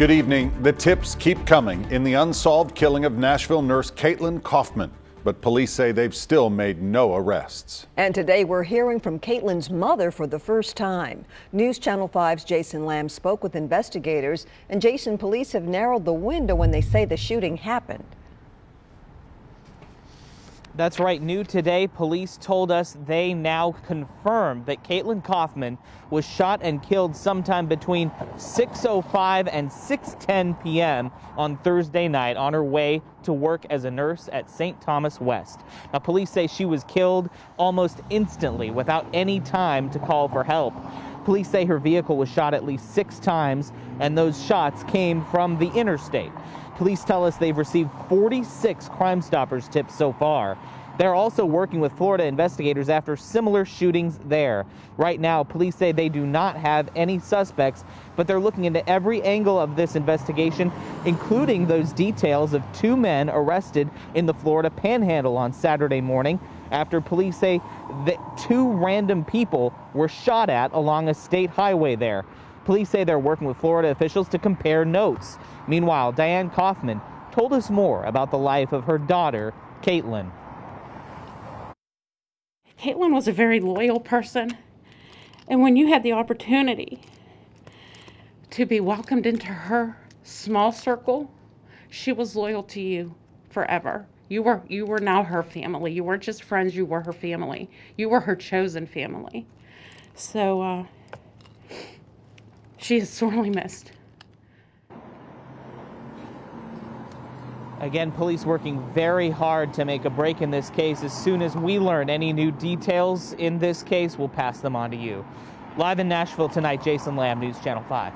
Good evening. The tips keep coming in the unsolved killing of Nashville nurse Caitlyn Kaufman, but police say they've still made no arrests. And today we're hearing from Caitlyn's mother for the first time. News Channel 5's Jason Lamb spoke with investigators, and Jason, police have narrowed the window when they say the shooting happened. That's right. New today, police told us they now confirm that Caitlyn Kaufman was shot and killed sometime between 6:05 and 6:10 p.m. on Thursday night on her way to work as a nurse at St. Thomas West. Now, police say she was killed almost instantly without any time to call for help. Police say her vehicle was shot at least six times, and those shots came from the interstate. Police tell us they've received 46 Crime Stoppers tips so far. They're also working with Florida investigators after similar shootings there. Right now, police say they do not have any suspects, but they're looking into every angle of this investigation, including those details of two men arrested in the Florida panhandle on Saturday morning after police say that two random people were shot at along a state highway there. Police say they're working with Florida officials to compare notes. Meanwhile, Diane Kaufman told us more about the life of her daughter, Caitlyn. Caitlyn was a very loyal person. And when you had the opportunity to be welcomed into her small circle, she was loyal to you forever. You were you were now her family. You weren't just friends, you were her family. You were her chosen family. So uh, she is sorely missed. Again, police working very hard to make a break in this case. As soon as we learn any new details in this case, we'll pass them on to you. Live in Nashville tonight, Jason Lamb, News Channel 5.